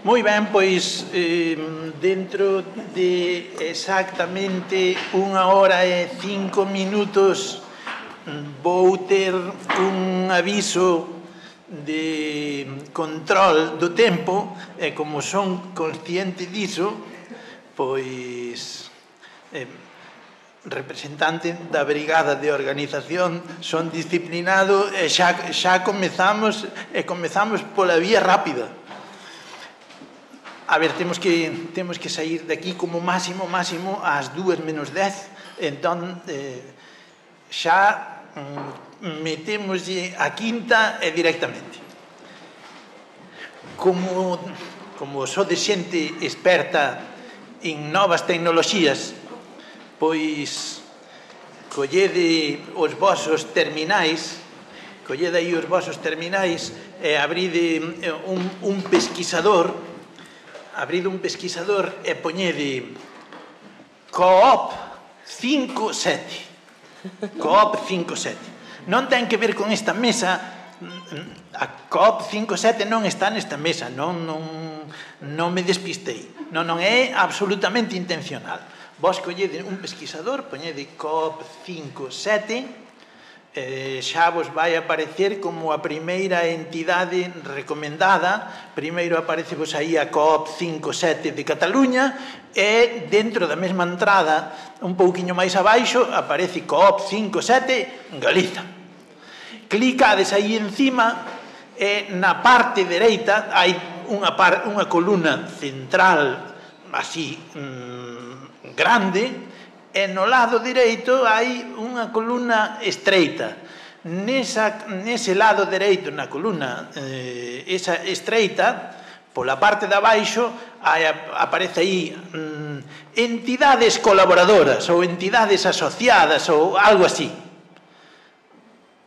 Moi ben, pois, eh, dentro de exactamente unha hora e cinco minutos vou ter un aviso de control do tempo e como son consciente diso, pois eh, representante da brigada de organización son disciplinado e xa, xa comezamos e comezamos pola vía rápida. A ver, temos que, temos que sair daqui como máximo, máximo, ás 2 menos 10. Entón, eh, xa mm, metémoslle a quinta e directamente. Como, como só de xente experta en novas tecnoloxías, pois collede os vosos terminais collede aí os vosos terminais e abride eh, un, un pesquisador abrid un pesquisador e poñede COOP 57. COOP 57. Non ten que ver con esta mesa, a COOP 57 non está nesta mesa, non, non, non me despistei. Non, non é absolutamente intencional. Vos collede un pesquisador, poñede COOP 57, eh, xa vos vai aparecer como a primeira entidade recomendada. Primeiro aparece vos aí a COP 57 de Cataluña e dentro da mesma entrada, un pouquiño máis abaixo, aparece COP 57 Galiza. Clicades aí encima e na parte dereita hai unha, par, unha columna central así mm, grande e no lado direito hai unha columna estreita. Nesa, nese lado dereito, na columna eh, esa estreita, pola parte de abaixo, hai, aparece aí mm, entidades colaboradoras ou entidades asociadas ou algo así.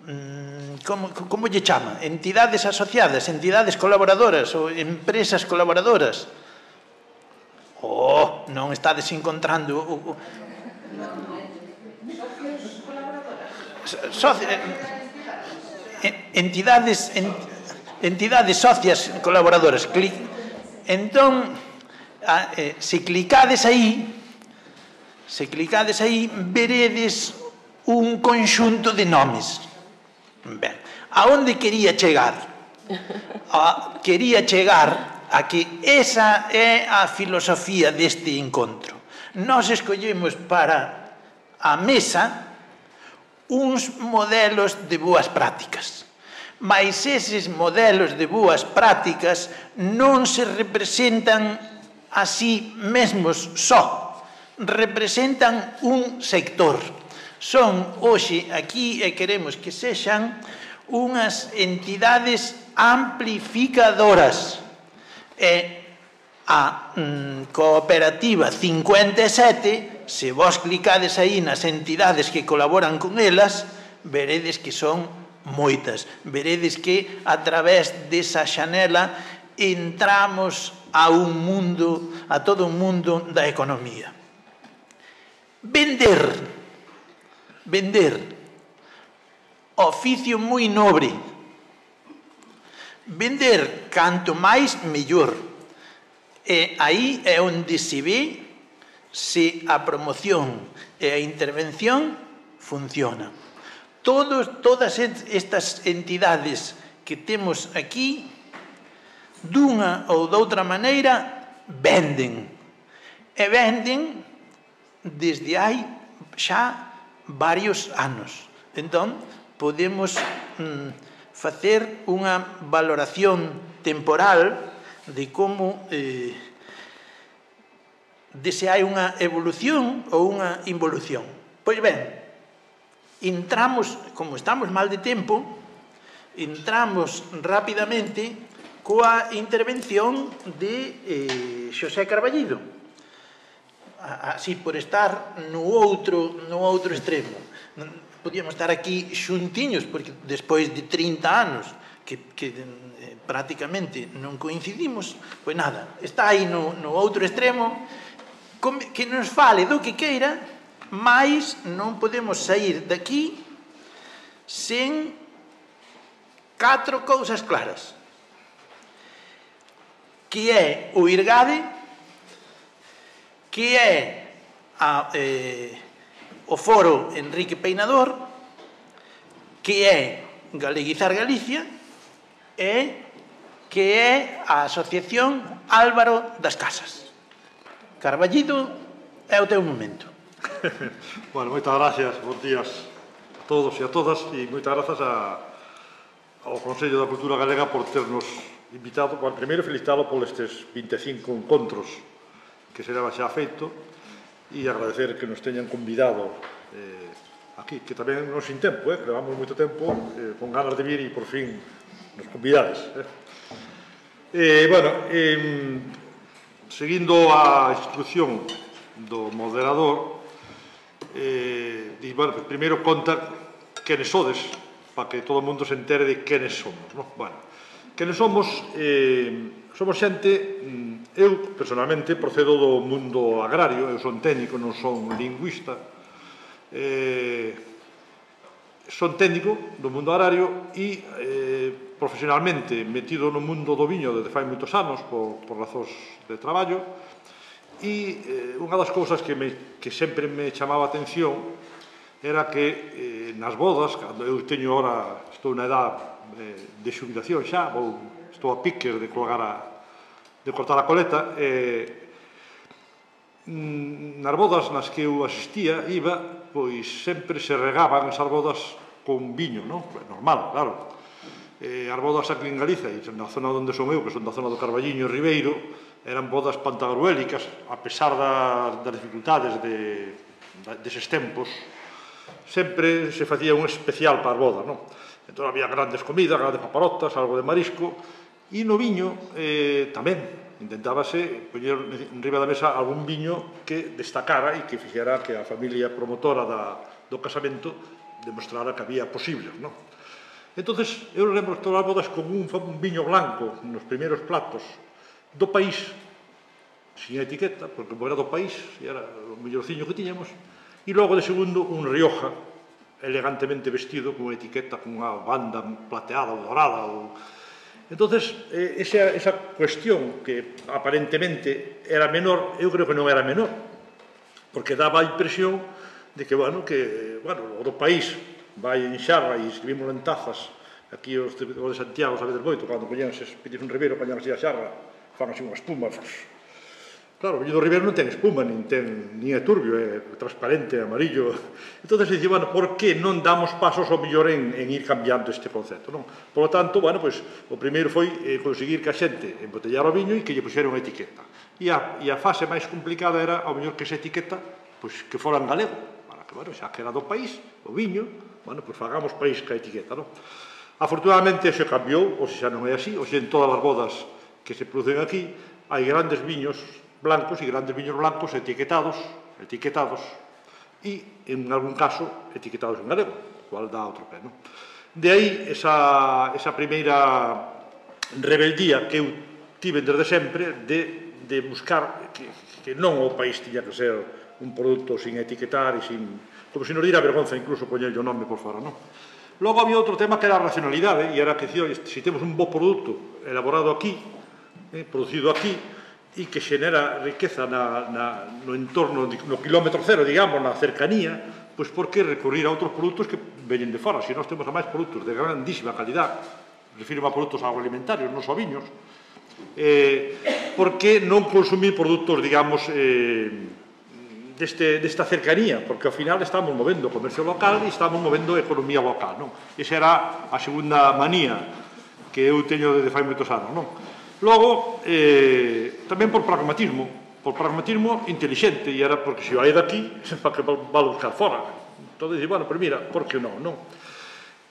Mm, como, como lle chama? Entidades asociadas, entidades colaboradoras ou empresas colaboradoras. Oh, non estades encontrando o, o, Soci, eh, entidades entidades socias colaboradoras clic. Entón a, eh, se clicades aí se clicades aí veredes un conxunto de nomes. Ben, aonde quería chegar? A, quería chegar a que esa é a filosofía deste encontro. Nós escollemos para a mesa uns modelos de boas prácticas. Mas eses modelos de boas prácticas non se representan así mesmos só, representan un sector. Son hoxe aquí e queremos que sexan unhas entidades amplificadoras. E a mm, cooperativa 57, se vos clicades aí nas entidades que colaboran con elas, veredes que son moitas. Veredes que a través desa xanela entramos a un mundo, a todo un mundo da economía. Vender, vender, oficio moi nobre. Vender canto máis, mellor. Mellor E aí é onde se ve se a promoción e a intervención funciona. Todos, todas estas entidades que temos aquí, dunha ou doutra maneira, venden. E venden desde hai xa varios anos. Entón, podemos mm, facer unha valoración temporal de como eh, de se hai unha evolución ou unha involución. Pois ben, entramos, como estamos mal de tempo, entramos rapidamente coa intervención de eh, Xosé Carballido, así por estar no outro, no outro extremo. Podíamos estar aquí xuntiños, porque despois de 30 anos que, que eh, prácticamente non coincidimos, pois nada, está aí no, no outro extremo, que nos fale do que queira, mas non podemos sair daqui sen catro cousas claras. Que é o Irgade, que é a, eh, o foro Enrique Peinador, que é Galeguizar Galicia, é que é a Asociación Álvaro das Casas. Carballido é o teu momento. bueno, moitas gracias, bons días a todos e a todas e moitas grazas a, ao Consello da Cultura Galega por ternos invitado, bueno, primeiro felicitalo por estes 25 encontros que será xa feito e agradecer que nos teñan convidado eh, aquí, que tamén non sin tempo, eh, que levamos moito tempo eh, con ganas de vir e por fin nos convidades. Eh, bueno, eh, seguindo a instrucción do moderador, eh, di, bueno, pues primeiro conta quenes sodes, para que todo o mundo se entere de quenes somos. No? Bueno, quenes somos, eh, somos xente, mm, eu personalmente procedo do mundo agrario, eu son técnico, non son lingüista, eh, son técnico do mundo agrario e eh, profesionalmente metido no mundo do viño desde fai moitos anos por, por razóns de traballo e eh, unha das cousas que, me, que sempre me chamaba a atención era que eh, nas bodas, cando eu teño ora, estou na edad eh, de xubilación xa, vou, estou a piques de colgar a, de cortar a coleta, eh, nas bodas nas que eu asistía, iba, pois sempre se regaban esas bodas con viño, non? Normal, claro, eh, as bodas aquí en Galiza e na zona onde son eu, que son da zona do Carballiño e Ribeiro, eran bodas pantagruélicas, a pesar das, das dificultades de, deses tempos, sempre se facía un especial para as bodas, non? Entón había grandes comidas, grandes paparotas, algo de marisco, e no viño eh, tamén intentábase poñer en riba da mesa algún viño que destacara e que fixera que a familia promotora da, do casamento demostrara que había posibles, non? Entonces, eu lembro todas as bodas con un, un viño blanco nos primeiros platos do país, sin etiqueta, porque era do país, e era o mellorciño que tiñamos, e logo de segundo un Rioja, elegantemente vestido, con etiqueta, con unha banda plateada ou dorada. Ou... entonces eh, esa, esa cuestión que aparentemente era menor, eu creo que non era menor, porque daba a impresión de que, bueno, que, bueno, o do país vai en xarra e escribimos en tazas aquí os de, os de Santiago sabedes moito cando collíanse pides un ribeiro así a xarra fan así unha espuma claro, o do ribeiro non ten espuma nin, ten, nin é turbio, é transparente amarillo. Entón se dice, bueno, por que non damos pasos ao millor en, en ir cambiando este concepto non? por lo tanto, bueno, pues, o primeiro foi eh, conseguir que a xente embotellara o viño e que lle puxera unha etiqueta. E a, e a fase máis complicada era ao mellor que esa etiqueta pois, pues, que fora en galego que, bueno, xa que era do país, o viño, bueno, pois pues fagamos país ca etiqueta, non? Afortunadamente, xe cambiou, ou xa non é así, ou xa en todas as bodas que se producen aquí, hai grandes viños blancos e grandes viños blancos etiquetados, etiquetados, e, en algún caso, etiquetados en galego, cual dá outro pé, non? De aí, esa, esa primeira rebeldía que eu tive desde sempre de, de buscar que, que non o país tiña que ser un produto sin etiquetar e sin... Como se nos dira vergonza incluso poñerlle o nome por fora, non? Logo había outro tema que era a racionalidade, e era que se temos un bo produto elaborado aquí, eh, producido aquí, e que xenera riqueza na, na, no entorno, no kilómetro cero, digamos, na cercanía, pois por que recurrir a outros produtos que veñen de fora? Se nós temos a máis produtos de grandísima calidad, refiro a produtos agroalimentarios, non só viños, eh, por que non consumir produtos, digamos, eh, deste, desta cercanía, porque ao final estamos movendo o comercio local e estamos movendo a economía local, non? Esa era a segunda manía que eu teño desde fai moitos anos, non? Logo, eh, tamén por pragmatismo, por pragmatismo inteligente, e era porque se vai daqui, para que va a buscar fora. Entón, dixe, bueno, pero mira, por que non, non?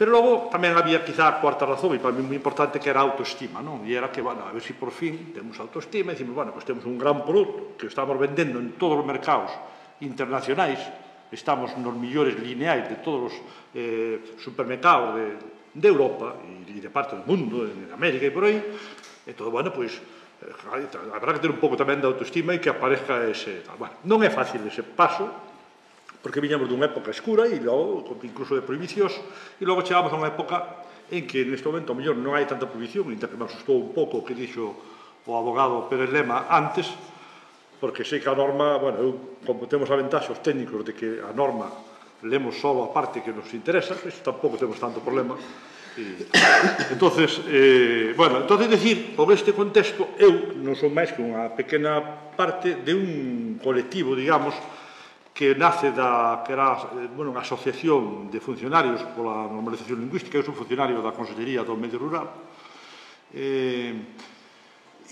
Pero logo tamén había quizá a cuarta razón, e para mí moi importante que era a autoestima, non? E era que, bueno, a ver se si por fin temos autoestima, e dicimos, bueno, pois pues temos un gran produto que estamos vendendo en todos os mercados internacionais, estamos nos millores lineais de todos os eh, supermercados de, de Europa e de parte do mundo, de América e por aí, e todo, bueno, pois, habrá que ter un pouco tamén de autoestima e que aparezca ese... Bueno, non é fácil ese paso, porque viñamos dunha época escura e logo, incluso de prohibicións, e logo chegamos a unha época en que neste momento, ao mellor, non hai tanta prohibición, e que me asustou un pouco o que dixo o abogado Pérez Lema antes, porque sei que a norma, bueno, eu, como temos a ventaxa os técnicos de que a norma lemos só a parte que nos interesa, iso tampouco temos tanto problema, E, entonces, eh, bueno, entonces decir, con este contexto, eu non son máis que unha pequena parte de un colectivo, digamos, que nace da que era, eh, bueno, unha asociación de funcionarios pola normalización lingüística, eu sou funcionario da Consellería do Medio Rural, eh,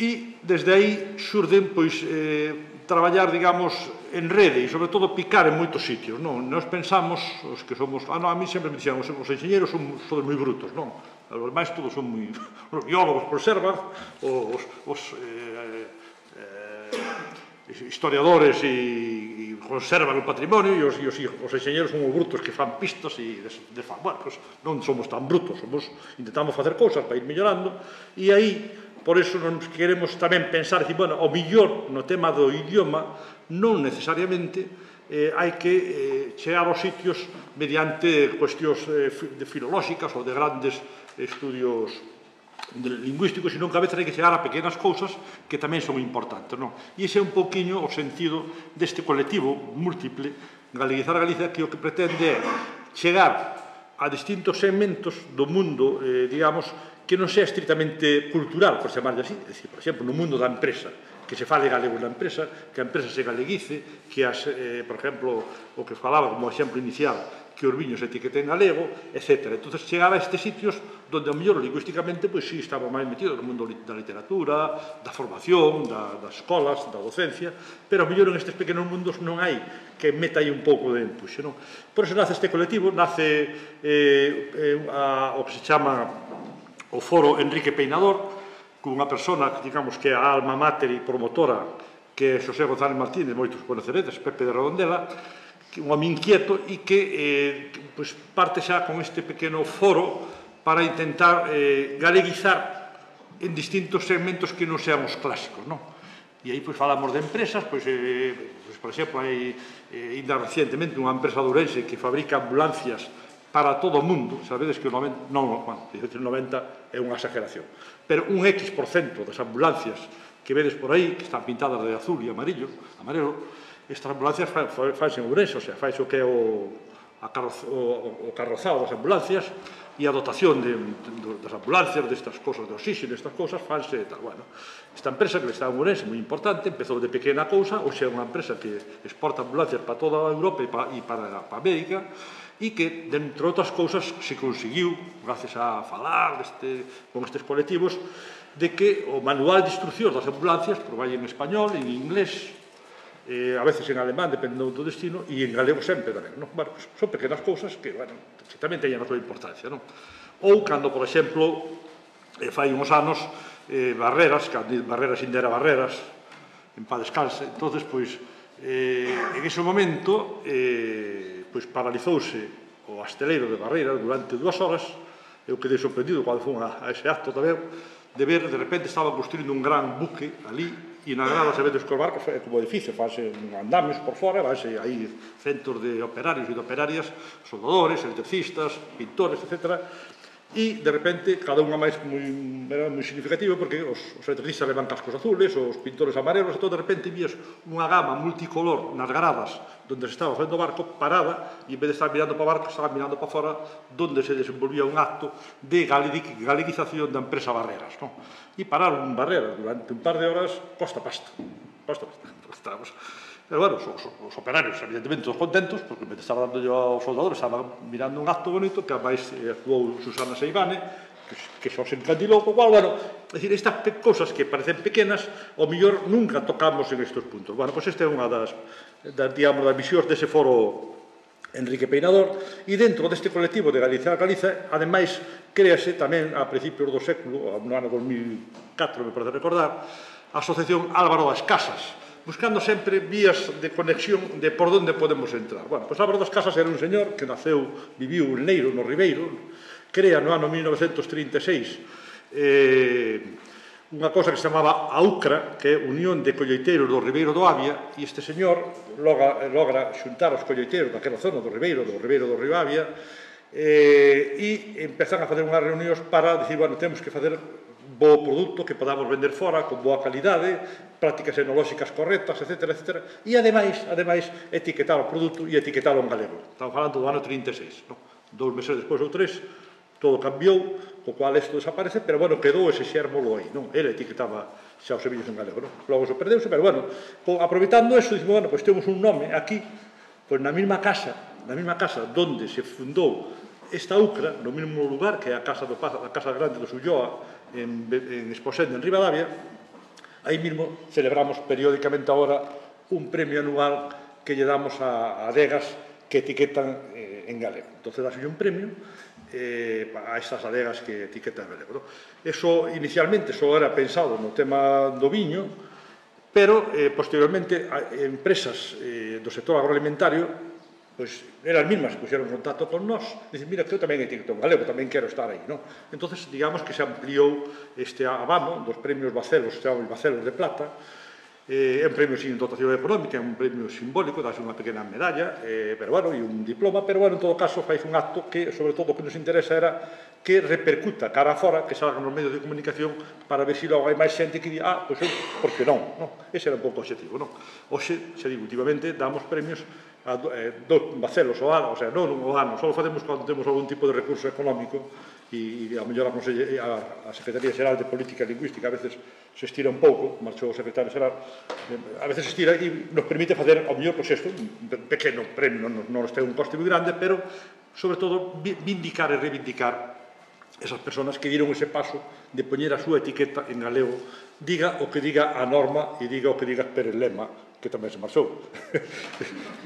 e desde aí xurden, pois, eh, traballar, digamos, en rede e, sobre todo, picar en moitos sitios, non? Nos pensamos, os que somos... Ah, non, a mí sempre me dicían, os, os enxeñeros son, son moi brutos, non? Os máis todos son moi... Os biólogos, por serva, os, os eh, eh, eh historiadores e conservan o patrimonio e os, e os, os enxeñeros son os brutos que fan pistas e des, des fan, Bueno, pues, non somos tan brutos, somos, intentamos facer cousas para ir mellorando e aí, por eso, nos queremos tamén pensar, dicir, bueno, o millor no tema do idioma non necesariamente eh, hai que eh, chegar aos sitios mediante cuestións eh, de filolóxicas ou de grandes estudios lingüístico, sino que a veces hai que chegar a pequenas cousas que tamén son importantes. Non? E ese é un poquinho o sentido deste colectivo múltiple Galeguizar Galicia que o que pretende é chegar a distintos segmentos do mundo, eh, digamos, que non sea estritamente cultural, por chamarlle así, decir, por exemplo, no mundo da empresa, que se fale galego na empresa, que a empresa se galeguice, que, as, eh, por exemplo, o que falaba como exemplo inicial, que os viños etiqueten galego, etc. Entón, chegaba a estes sitios donde, ao mellor, lingüísticamente, pois, sí, estaba máis metido no mundo da literatura, da formación, da, das escolas, da docencia, pero, ao mellor, en estes pequenos mundos non hai que meta aí un pouco de empuxe, non? Por eso nace este colectivo, nace eh, eh, a, o que se chama o Foro Enrique Peinador, cunha persona que, digamos, que é a alma mater e promotora que é Xosé González Martínez, moitos conoceredes, Pepe de Redondela, que un home inquieto e que eh, pues, parte xa con este pequeno foro para intentar eh, galeguizar en distintos segmentos que non seamos clásicos, non? E aí pois, falamos de empresas, pois, eh, pois, por exemplo, hai eh, ainda recientemente unha empresa de Ourense que fabrica ambulancias para todo o mundo, sabedes que o 90, non, bueno, 90 é unha exageración, pero un X% das ambulancias que vedes por aí, que están pintadas de azul e amarillo, amarelo, estas ambulancias fa, faise en Ourense, o sea, fais o que é o, a carroz, o, o carrozado das ambulancias e a dotación de, de, das ambulancias, destas cosas, de oxígeno, estas cosas, fanse e tal. Bueno, esta empresa que está en Ourense, moi importante, empezou de pequena cousa, hoxe é unha empresa que exporta ambulancias para toda a Europa e para, e para, para América, e que, dentro outras cousas, se conseguiu, gracias a falar deste, con estes colectivos, de que o manual de instrucción das ambulancias provai en español, en inglés, eh, a veces en alemán, dependendo do destino, e en galego sempre tamén. Non? Bueno, pues, son pequenas cousas que, bueno, que tamén teñen a súa importancia. Non? Ou cando, por exemplo, eh, fai uns anos, eh, Barreras, cando Barreras indera Barreras, en pá descanse, entonces, pois, eh, en ese momento, eh, pois paralizouse o asteleiro de Barreira durante dúas horas, eu quedei sorprendido cando fun a, a ese acto tamén, de ver, de repente, estaba construindo un gran buque ali, e na grada se o os barcos como edificio, fanse andamios por fora, vanse aí centros de operarios e de operarias, soldadores, electricistas, pintores, etc. E, de repente, cada unha máis moi, era moi significativo porque os, os electricistas levan cascos azules, os pintores amarelos, entón, de repente, vías unha gama multicolor nas gradas onde se estaba facendo o barco parada e, en vez de estar mirando para o barco, estaba mirando para fora onde se desenvolvía un acto de galeguización da empresa Barreras. Non? E pararon Barreras durante un par de horas costa pasta. Costa pasta. Estábamos Pero bueno, os, os operarios, evidentemente, todos contentos, porque me estaba dando yo aos soldadores, estaba mirando un acto bonito, que ademais eh, actuou Susana Seibane, que, que xo se encandilou, co cual, bueno, é dicir, estas pe cosas que parecen pequenas, o mellor nunca tocamos en estes puntos. Bueno, pois pues esta é unha das, das digamos, das visións dese foro Enrique Peinador, e dentro deste colectivo de Galicia a Galiza, ademais, créase tamén a principios do século, no ano 2004, me parece recordar, a Asociación Álvaro das Casas, buscando sempre vías de conexión de por onde podemos entrar. Bueno, pois Álvaro das Casas era un señor que naceu, viviu en Neiro, no Ribeiro, crea no ano 1936 eh, unha cosa que se chamaba AUCRA, que é Unión de Colleiteiros do Ribeiro do Avia, e este señor logra, logra xuntar os colleiteiros daquela zona do Ribeiro, do Ribeiro do Río Avia, eh, e empezan a facer unhas reunións para dicir, bueno, temos que facer bo produto que podamos vender fora con boa calidade, prácticas enolóxicas correctas, etc. etc. E ademais, ademais etiquetar o produto e etiquetalo en galego. Estamos falando do ano 36, no? dous meses despois ou tres, todo cambiou, co cual isto desaparece, pero bueno, quedou ese xérmolo aí, non? Ele etiquetaba xa os semillos en galego, non? Logo se perdeuse, pero bueno, aproveitando eso, dicimos, bueno, pois pues temos un nome aquí, pois pues na mesma casa, na mesma casa donde se fundou esta Ucra, no mesmo lugar que é a casa do a casa grande do Sulloa, en, en Exposendo, en Rivadavia, aí mismo celebramos periódicamente agora un premio anual que lle damos a adegas que etiquetan eh, en galego. Entón, dáselle un premio eh, a estas adegas que etiquetan en galego. ¿no? Eso, inicialmente, só era pensado no tema do viño, pero, eh, posteriormente, a, empresas eh, do sector agroalimentario pois eran mismas que puxeron contacto con nós, dicen, mira, que eu tamén etiqueto galego, tamén quero estar aí, non? entonces digamos que se ampliou este abano dos premios Bacelos, chamamos Bacelos de Plata, eh, é un premio sin dotación económica, é un premio simbólico, dase unha pequena medalla, eh, pero bueno, e un diploma, pero bueno, en todo caso, fai un acto que, sobre todo, o que nos interesa era que repercuta cara fora, que salgan nos medios de comunicación para ver se si logo hai máis xente que di, ah, pois eu, por que non? non? Ese era un pouco o objetivo, non? Oxe, se digo, últimamente, damos premios a, eh, do, vacelos o ano, o sea, non o ano, só facemos cando temos algún tipo de recurso económico e, e a mellor a, Conselle, a, a Secretaría Xeral de Política Lingüística a veces se estira un pouco, marchou o Secretario Xeral, eh, a veces se estira e nos permite facer, ao mellor, pois isto, un pequeno premio, non, non ten un coste moi grande, pero, sobre todo, vindicar e reivindicar esas personas que dieron ese paso de poñer a súa etiqueta en galego, diga o que diga a norma e diga o que diga per el lema que tamén se marchou.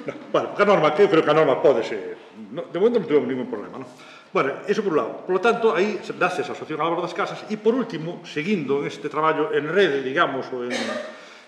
no, bueno, a norma, eu creo que a norma pode ser... No, de momento non tivemos ningún problema, non? Bueno, eso por un lado. Por lo tanto, aí dáse esa asociación a labor das casas e, por último, seguindo en este traballo en rede, digamos, ou en,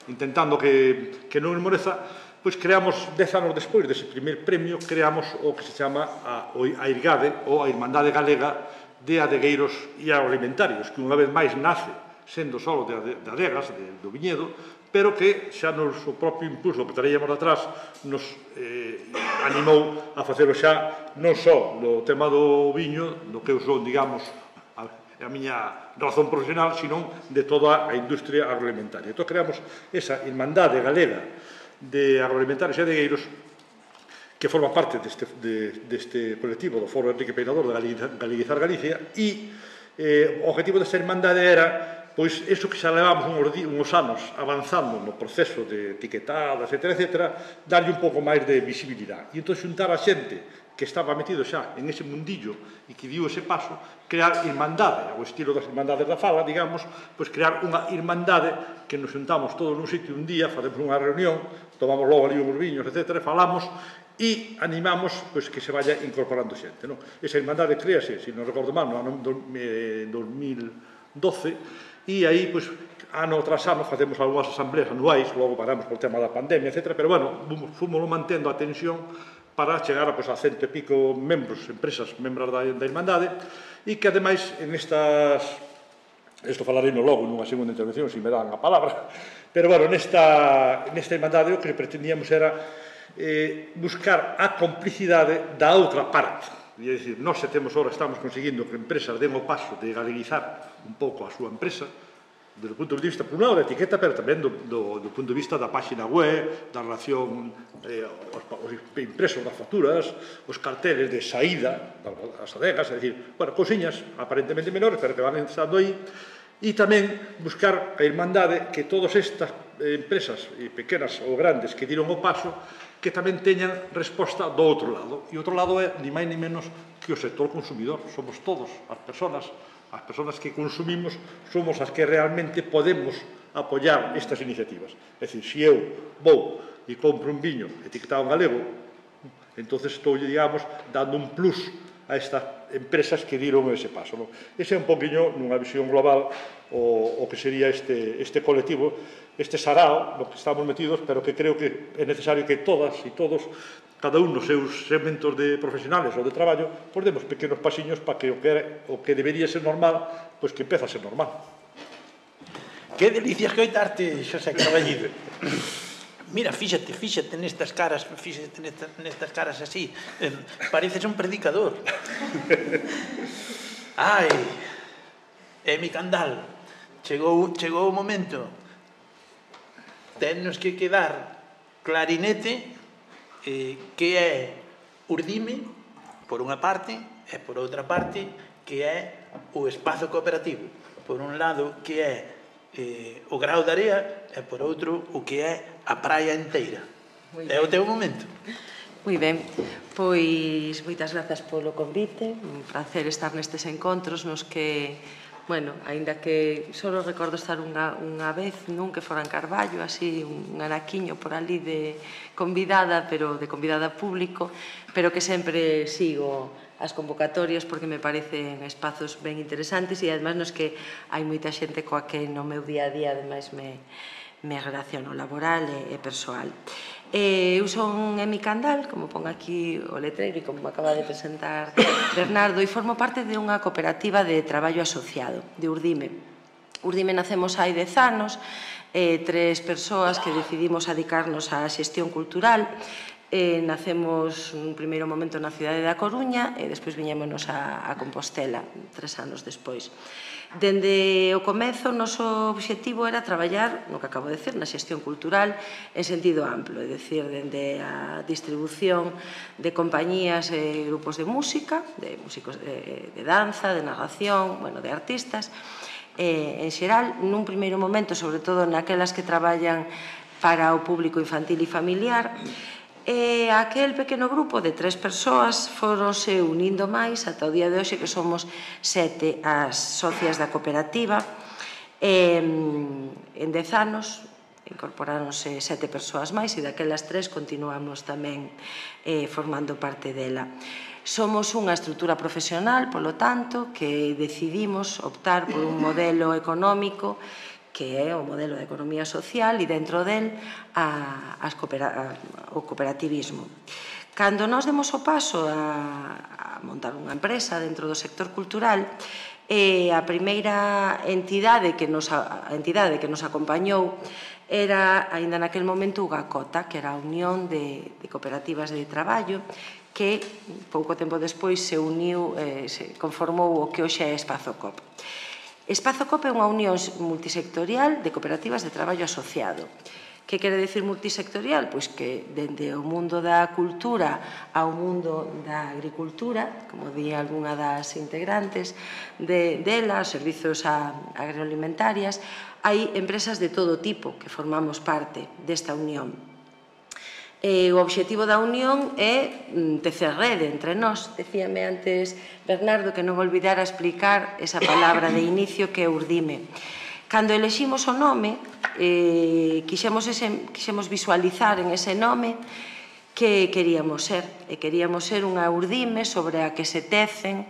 intentando que, que non enmoreza, pois creamos, dez anos despois dese primer premio, creamos o que se chama a, a IRGADE, ou a Irmandade Galega de Adegueiros e Agroalimentarios, que unha vez máis nace sendo solo de, de adegas, de, do viñedo, pero que xa nos o propio impulso que traíamos atrás nos eh, animou a facelo xa non só no tema do viño, no que eu son, digamos, a, a miña razón profesional, sino de toda a industria agroalimentaria. Entón creamos esa irmandade galega de agroalimentarios e de gueiros que forma parte deste, de, deste colectivo do Foro Enrique Peinador de Galeguizar Galicia e eh, o objetivo desta irmandade era pois iso que xa levamos uns, uns anos avanzando no proceso de etiquetada, etc., etc., darlle un pouco máis de visibilidade. E entón xuntar a xente que estaba metido xa en ese mundillo e que dio ese paso, crear irmandade, ao estilo das irmandades da fala, digamos, pois crear unha irmandade que nos xuntamos todos nun sitio un día, facemos unha reunión, tomamos logo ali uns viños, etc., falamos e animamos pois, que se vaya incorporando xente. Non? Esa irmandade créase, se non recordo mal, no ano 2012, eh, e aí, pois, ano ah, tras ano facemos algunhas asambleas anuais, logo paramos polo tema da pandemia, etc. Pero, bueno, fomos mantendo a tensión para chegar pois, a cento e pico membros, empresas, membros da, da Irmandade, e que, ademais, en estas Isto falarei no logo nunha segunda intervención, se me dan a palabra. Pero, bueno, nesta, nesta irmandade o que pretendíamos era eh, buscar a complicidade da outra parte E dicir, nós se temos ahora, estamos conseguindo que empresas den o paso de galeguizar un pouco a súa empresa, desde o punto de vista, por un lado, da etiqueta, pero tamén do, do, do punto de vista da página web, da relación, eh, os, os impresos das facturas, os carteles de saída das adegas, é dicir, bueno, cosiñas aparentemente menores, pero que van estando aí, e tamén buscar a irmandade que todas estas eh, empresas, e pequenas ou grandes, que diron o paso, que tamén teñan resposta do outro lado. E outro lado é, ni máis ni menos, que o sector consumidor. Somos todos, as persoas, as persoas que consumimos, somos as que realmente podemos apoiar estas iniciativas. É dicir, se eu vou e compro un viño etiquetado en galego, entonces estou, digamos, dando un plus a estas empresas que diron ese paso. Non? Ese é un poquinho, nunha visión global, o, o que sería este, este colectivo este sarao no que estamos metidos, pero que creo que é necesario que todas e todos, cada un nos seus segmentos de profesionales ou de traballo, pois demos pequenos pasiños para que o que, o que debería ser normal, pois que empeza a ser normal. Que delicias que oitarte, Xosé Carballido. Mira, fíxate, fíxate nestas caras, fíxate nestas, nestas caras así. Eh, pareces un predicador. Ai, é mi candal. Chegou, chegou o momento tennos que quedar clarinete eh, que é Urdime, por unha parte, e por outra parte, que é o espazo cooperativo. Por un lado, que é eh, o grau de area, e por outro, o que é a praia inteira. Muy é o teu momento. Moi ben, pois moitas grazas polo convite, un placer estar nestes encontros nos que bueno, aínda que só recordo estar unha, unha vez nun que fora en Carballo, así un anaquiño por ali de convidada, pero de convidada público, pero que sempre sigo as convocatorias porque me parecen espazos ben interesantes e además nos que hai moita xente coa que no meu día a día ademais me, me relaciono laboral e, e persoal. Eh, eu son Emi Candal, como pon aquí o letreiro e como me acaba de presentar Bernardo, e formo parte de unha cooperativa de traballo asociado, de Urdime. Urdime nacemos hai dez anos, eh, tres persoas que decidimos adicarnos á xestión cultural, Eh, nacemos un primeiro momento na cidade da Coruña e despois viñémonos a, a Compostela, tres anos despois. Dende o comezo, o noso obxectivo era traballar, no que acabo de decir, na xestión cultural en sentido amplo, é dicir, dende a distribución de compañías e grupos de música, de músicos de, de danza, de narración, bueno, de artistas, eh, en xeral, nun primeiro momento, sobre todo naquelas que traballan para o público infantil e familiar, e aquel pequeno grupo de tres persoas foronse unindo máis ata o día de hoxe que somos sete as socias da cooperativa e, en dez anos incorporáronse sete persoas máis e daquelas tres continuamos tamén eh, formando parte dela. Somos unha estrutura profesional, polo tanto, que decidimos optar por un modelo económico que é o modelo de economía social e dentro del a, as coopera, a, o cooperativismo. Cando nós demos o paso a, a montar unha empresa dentro do sector cultural, eh, a primeira entidade que nos, a entidade que nos acompañou era, aínda naquel momento, Ugacota, que era a Unión de, de Cooperativas de Traballo, que pouco tempo despois se uniu, eh, se conformou o que hoxe é Espazo COP. Espazo COP é unha unión multisectorial de cooperativas de traballo asociado. Que quere decir multisectorial? Pois que dende o mundo da cultura ao mundo da agricultura, como di algunha das integrantes de, dela, servizos a, agroalimentarias, hai empresas de todo tipo que formamos parte desta unión. E o obxectivo da unión é mm, tecer rede entre nós. Decíame antes Bernardo que non olvidara explicar esa palabra de inicio que é urdime. Cando eleximos o nome, eh, quixemos, ese, quixemos visualizar en ese nome que queríamos ser. E queríamos ser unha urdime sobre a que se tecen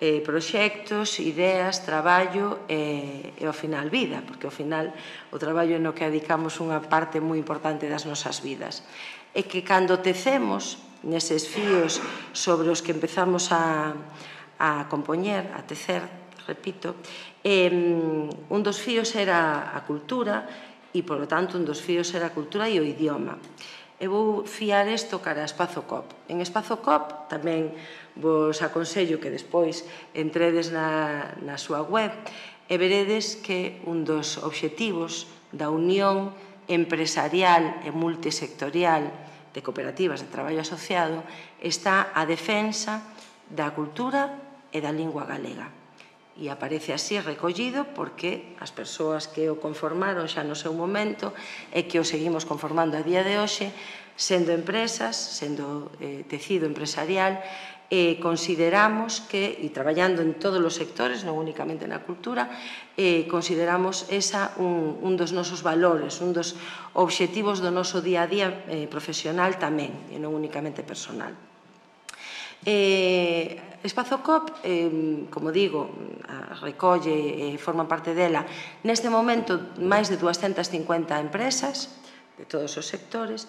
eh, proxectos, ideas, traballo e, eh, e ao final vida, porque ao final o traballo é no que adicamos unha parte moi importante das nosas vidas. E que cando tecemos neses fíos sobre os que empezamos a, a compoñer, a tecer, repito, eh, un dos fíos era a cultura e, polo tanto, un dos fíos era a cultura e o idioma e vou fiar isto cara a Espazo COP. En Espazo COP tamén vos aconsello que despois entredes na, na súa web e veredes que un dos obxectivos da unión empresarial e multisectorial de cooperativas de traballo asociado está a defensa da cultura e da lingua galega e aparece así recollido porque as persoas que o conformaron xa no seu momento e que o seguimos conformando a día de hoxe, sendo empresas, sendo eh, tecido empresarial, eh, consideramos que, e traballando en todos os sectores, non únicamente na cultura, eh, consideramos esa un, un dos nosos valores, un dos obxectivos do noso día a día eh, profesional tamén, e non únicamente personal. Eh, Espazo COP, eh, como digo, recolle e eh, forman parte dela neste momento máis de 250 empresas de todos os sectores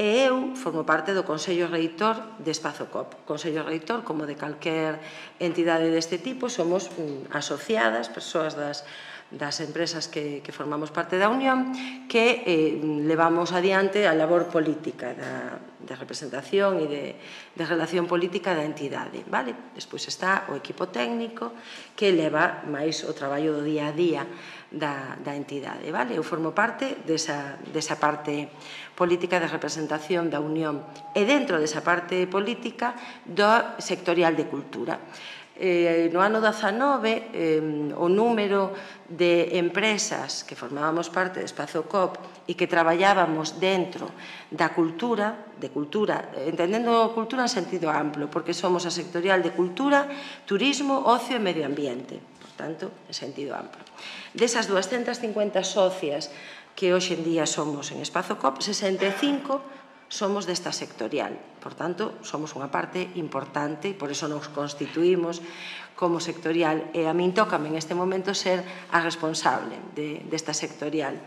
e eu formo parte do Consello Reitor de Espazo COP. Consello Reitor, como de calquer entidade deste tipo, somos mm, asociadas, persoas das das empresas que, que formamos parte da Unión que eh, levamos adiante a labor política da, de representación e de, de relación política da entidade. Vale? Despois está o equipo técnico que leva máis o traballo do día a día da, da entidade. Vale? Eu formo parte desa, desa parte política de representación da Unión e dentro desa parte política do sectorial de cultura eh, no ano 19 eh, o número de empresas que formábamos parte de Espazo COP e que traballábamos dentro da cultura, de cultura, entendendo cultura en sentido amplo, porque somos a sectorial de cultura, turismo, ocio e medio ambiente, por tanto, en sentido amplo. Desas 250 socias que hoxe en día somos en Espazo COP, 65 somos desta sectorial. Por tanto, somos unha parte importante, por eso nos constituímos como sectorial. E a min tócame en este momento ser a responsable de, desta sectorial.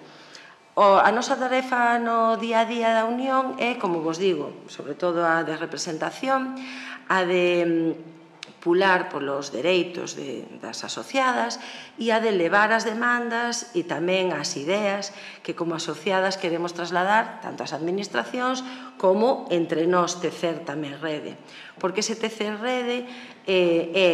O, a nosa tarefa no día a día da Unión é, como vos digo, sobre todo a de representación, a de mm, pular polos dereitos de, das asociadas e a de levar as demandas e tamén as ideas que como asociadas queremos trasladar tanto ás administracións como entre nós tecer tamén rede. Porque ese tecer rede eh, é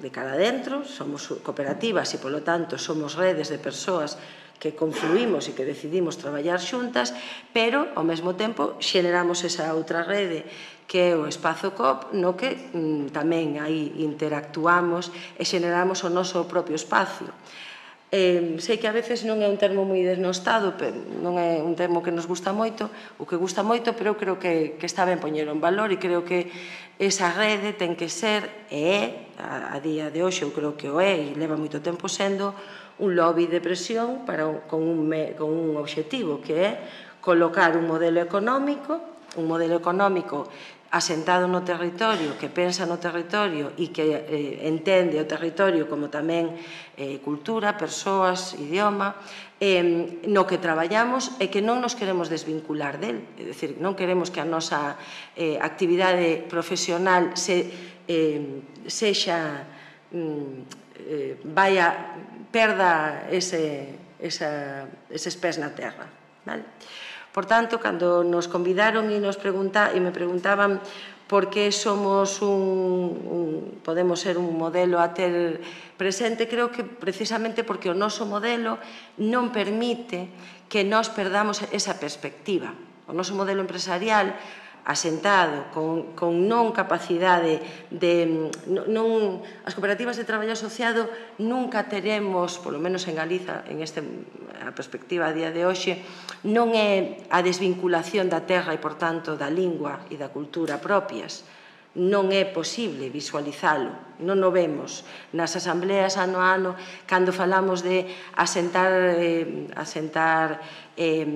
de cara adentro, somos cooperativas e, polo tanto, somos redes de persoas que confluímos e que decidimos traballar xuntas, pero, ao mesmo tempo, xeneramos esa outra rede que é o Espazo COP, no que mm, tamén aí interactuamos e xeneramos o noso propio espacio. Eh, sei que a veces non é un termo moi desnostado, non é un termo que nos gusta moito, o que gusta moito, pero eu creo que, que está ben poñelo en valor e creo que esa rede ten que ser, e é, a, a día de hoxe eu creo que o é, e leva moito tempo sendo, un lobby de presión para, con, un, con un objetivo, que é colocar un modelo económico un modelo económico asentado no territorio, que pensa no territorio e que eh, entende o territorio como tamén eh, cultura, persoas, idioma, eh, no que traballamos e que non nos queremos desvincular del. É dicir, non queremos que a nosa eh, actividade profesional se, eh, sexa mm, eh, vaya, perda ese, esa, eses pés na terra. Vale? Por tanto, cando nos convidaron e nos pregunta, e me preguntaban por que somos un, un podemos ser un modelo a ter presente, creo que precisamente porque o noso modelo non permite que nós perdamos esa perspectiva. O noso modelo empresarial asentado, con, con non capacidade de... Mm, non, as cooperativas de traballo asociado nunca teremos, polo menos en Galiza, en este, mm, a perspectiva a día de hoxe, non é a desvinculación da terra e, por tanto, da lingua e da cultura propias. Non é posible visualizalo, non o vemos. Nas asambleas ano a ano, cando falamos de asentar, eh, asentar eh,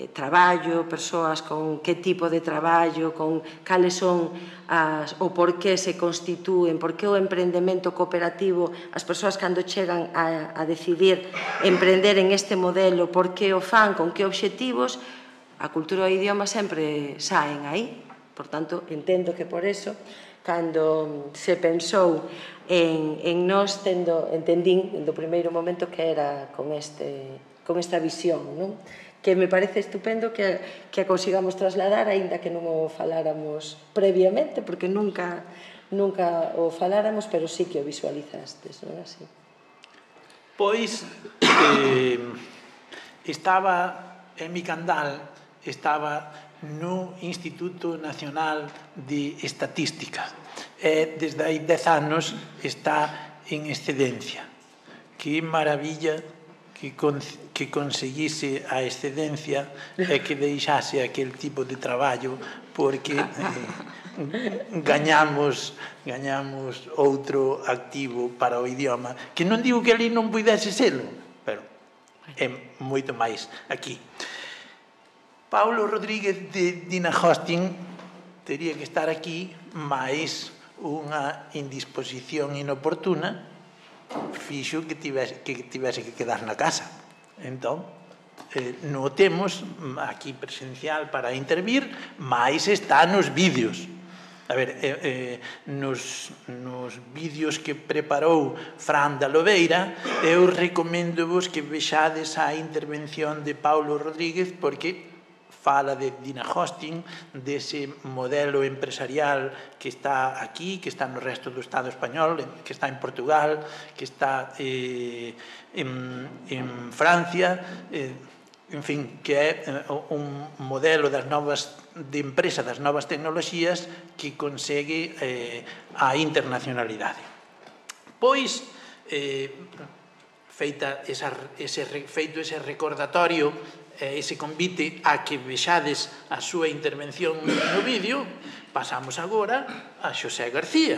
eh, traballo, persoas con que tipo de traballo, con cales son as, o por que se constitúen, por que o emprendemento cooperativo, as persoas cando chegan a, a decidir emprender en este modelo, por que o fan, con que obxectivos, a cultura do idioma sempre saen aí. Por tanto, entendo que por eso, cando se pensou en, en nós, tendo, entendín do primeiro momento que era con, este, con esta visión, non? que me parece estupendo que, que a consigamos trasladar, aínda que non o faláramos previamente, porque nunca, nunca o faláramos, pero sí que o visualizastes, non así? Pois, eh, estaba, en mi candal, estaba no Instituto Nacional de Estatística. Eh, desde aí 10 anos está en excedencia. Que maravilla que, con, que conseguise a excedencia e que deixase aquel tipo de traballo porque eh, gañamos gañamos outro activo para o idioma que non digo que ali non pudese selo pero é moito máis aquí. Paulo Rodríguez de Dina Hosting teria que estar aquí máis unha indisposición inoportuna fixo que tivese que, tivese que quedar na casa. Entón, eh, non temos aquí presencial para intervir, máis está nos vídeos. A ver, eh, eh, nos, nos vídeos que preparou Fran da Lobeira, eu recomendo vos que vexades a intervención de Paulo Rodríguez porque fala de Dina Hosting, dese modelo empresarial que está aquí, que está no resto do Estado español, que está en Portugal, que está eh, en, en Francia, eh, en fin, que é eh, un modelo das novas de empresa das novas tecnoloxías que consegue eh, a internacionalidade. Pois, eh, feita esa, ese, feito ese recordatorio Eh, ese convite a que vexades a súa intervención no vídeo, pasamos agora a Xosé García.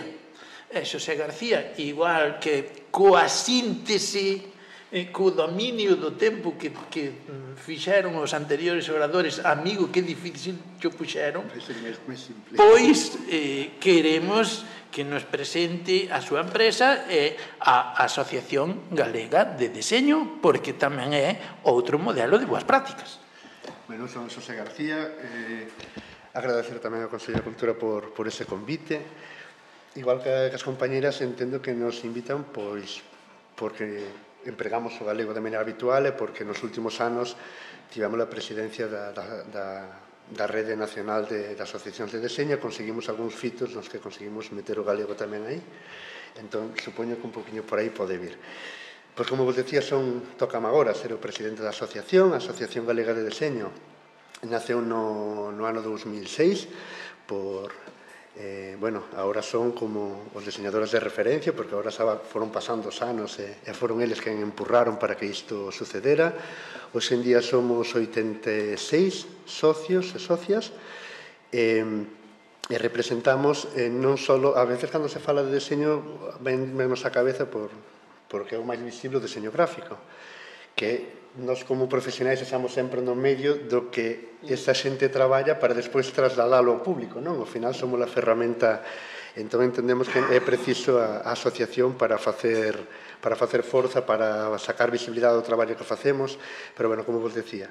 E Xosé García, igual que coa síntese e co dominio do tempo que, que mm, fixeron os anteriores oradores, amigo, que difícil que o puxeron, pois eh, queremos que nos presente a súa empresa é a Asociación Galega de Deseño, porque tamén é outro modelo de boas prácticas. Bueno, son Xosé García, eh, agradecer tamén ao Consello de Cultura por, por ese convite. Igual que as compañeras, entendo que nos invitan pois porque empregamos o galego de maneira habitual e porque nos últimos anos tivemos a presidencia da, da, da da Rede Nacional de, de Asociacións de Deseño, conseguimos algúns fitos nos que conseguimos meter o galego tamén aí. Entón, supoño que un poquinho por aí pode vir. Pois, como vos decía, son tocame agora ser o presidente da asociación, a Asociación Galega de Deseño. Naceu no, no ano 2006 por eh, bueno, agora son como os diseñadores de referencia porque agora xa foron pasando os anos e, e foron eles que empurraron para que isto sucedera. Hoxe en día somos 86 socios e socias eh, e representamos eh, non só a veces cando se fala de diseño ven menos a cabeza por, porque é o máis visible o diseño gráfico que nos como profesionais estamos sempre no medio do que esta xente traballa para despois trasladalo ao público, non? Ao final somos a ferramenta Entón entendemos que é preciso a, a asociación para facer para facer forza, para sacar visibilidade do traballo que facemos, pero bueno, como vos decía,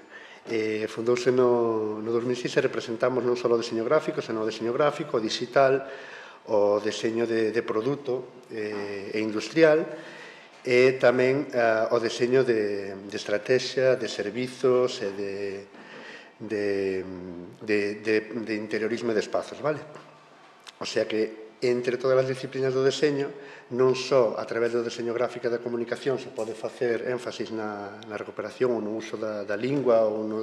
eh, fundouse no, no 2006 e representamos non só o diseño gráfico, senón o diseño gráfico, o digital, o deseño de, de produto eh, e industrial, e tamén uh, o deseño de, de estrategia, de servizos e de, de, de, de, de interiorismo de espazos, vale? O sea que entre todas as disciplinas do deseño, non só a través do deseño gráfico da comunicación se pode facer énfasis na, na recuperación ou no uso da, da lingua ou no,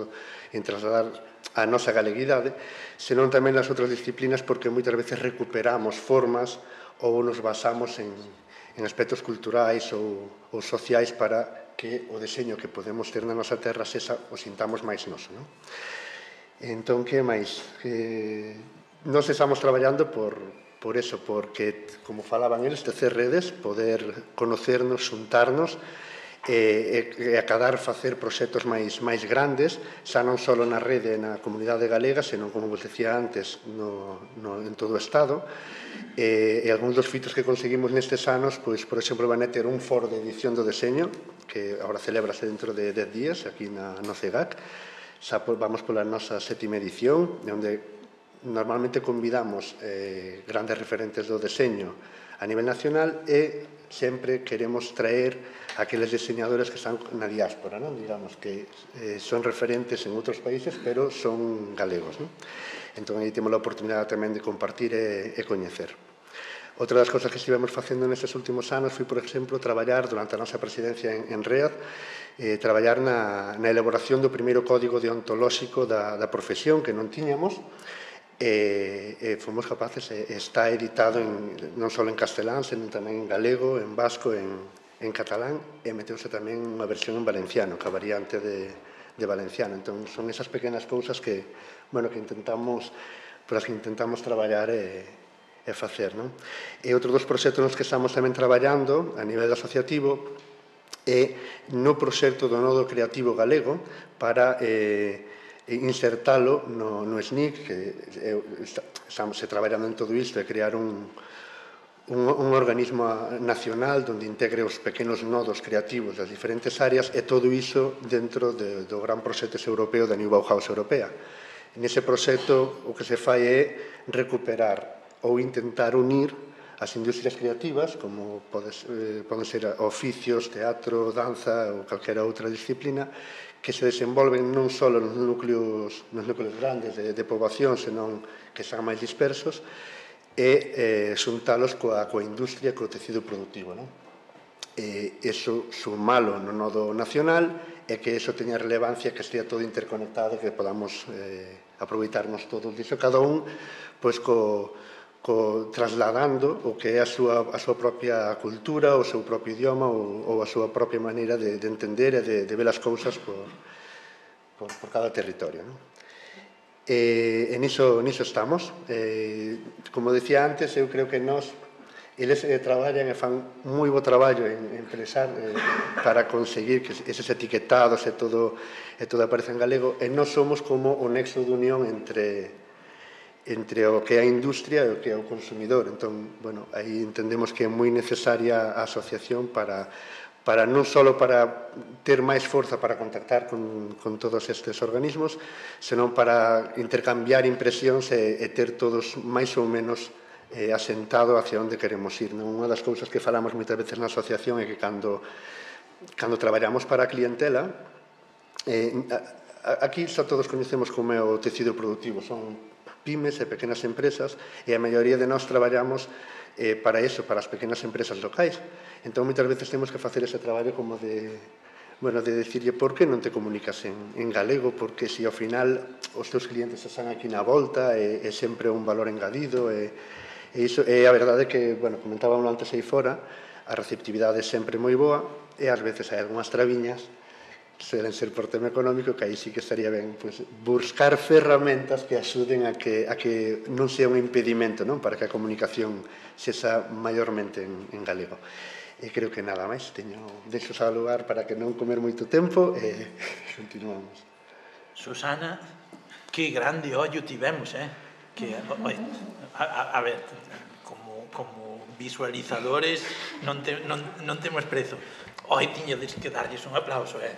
en trasladar a nosa galeguidade, senón tamén nas outras disciplinas porque moitas veces recuperamos formas ou nos basamos en, en aspectos culturais ou, ou sociais para que o deseño que podemos ter na nosa terra sexa o sintamos máis noso. Non? Entón, que máis? Que nos estamos traballando por, por eso, porque, como falaban eles, tecer redes, poder conocernos, xuntarnos, e, e acadar facer proxectos máis máis grandes, xa non só na rede na comunidade galega, senón, como vos decía antes, no, no, en todo o Estado. E, e algúns dos fitos que conseguimos nestes anos, pois, por exemplo, van a ter un foro de edición do deseño, que agora celebrase dentro de 10 días, aquí na, no CEGAC, xa vamos pola nosa sétima edición, onde normalmente convidamos eh, grandes referentes do deseño a nivel nacional e sempre queremos traer aqueles diseñadores que están na diáspora, non? digamos, que eh, son referentes en outros países, pero son galegos. Non? Entón, aí temos a oportunidade tamén de compartir eh, e, e coñecer. Outra das cousas que estivemos facendo nestes últimos anos foi, por exemplo, traballar durante a nosa presidencia en, en READ, eh, traballar na, na elaboración do primeiro código deontolóxico da, da profesión que non tiñamos, e, e fomos capaces, e, está editado en, non só en castelán, senón tamén en galego, en vasco, en, en catalán, e meteuse tamén unha versión en valenciano, que a variante de, de valenciano. Entón, son esas pequenas cousas que, bueno, que intentamos, polas que intentamos traballar e, e facer. Non? E outro dos proxectos nos que estamos tamén traballando a nivel asociativo é no proxecto do Nodo Creativo Galego para eh, insertalo no, no SNIC, que eu, estamos traballando en todo isto, e crear un, un, un organismo nacional onde integre os pequenos nodos creativos das diferentes áreas e todo iso dentro de, do gran proxecto europeo da New Bauhaus Europea. Nese proxecto o que se fai é recuperar ou intentar unir as industrias creativas, como podes, eh, poden ser oficios, teatro, danza ou calquera outra disciplina, que se desenvolven non só nos núcleos, nos núcleos grandes de, de poboación, senón que están máis dispersos, e eh, xuntalos coa, coa industria, co tecido productivo. Non? E iso sumalo no nodo nacional e que iso teña relevancia que estea todo interconectado, que podamos eh, aproveitarnos todos diso cada un, pois co, co, trasladando o que é a súa, a súa propia cultura, o seu propio idioma ou, ou a súa propia maneira de, de entender e de, de ver as cousas por, por, por cada territorio. Non? E, e niso, niso estamos. E, como decía antes, eu creo que nós eles eh, traballan e fan moi bo traballo en, en presar eh, para conseguir que eses etiquetados e todo e todo apareza en galego e nós somos como o nexo de unión entre entre o que é a industria e o que é o consumidor. Entón, bueno, aí entendemos que é moi necesaria a asociación para para non só para ter máis forza para contactar con, con todos estes organismos, senón para intercambiar impresións e, e ter todos máis ou menos eh, asentado hacia onde queremos ir. Non? Unha das cousas que falamos moitas veces na asociación é que cando, cando traballamos para a clientela, eh, aquí xa todos coñecemos como é o tecido productivo, son pymes e pequenas empresas e a maioría de nós traballamos eh, para eso, para as pequenas empresas locais. Entón, moitas veces temos que facer ese traballo como de bueno, de decirlle por que non te comunicas en, en galego, porque se si ao final os teus clientes están aquí na volta, é, é sempre un valor engadido, e, e iso é a verdade que, bueno, comentábamos antes aí fora, a receptividade é sempre moi boa, e ás veces hai algunhas traviñas seren ser por tema económico, que aí sí que estaría ben pues, buscar ferramentas que axuden a que, a que non sea un impedimento non para que a comunicación sexa maiormente en, en galego. E creo que nada máis, teño deixo ao lugar para que non comer moito tempo e continuamos. Susana, que grande ollo tivemos, eh? Que, a, a, a ver, como, como visualizadores non, te, non, non temos prezo Oi, tiñedes que darlles un aplauso, eh?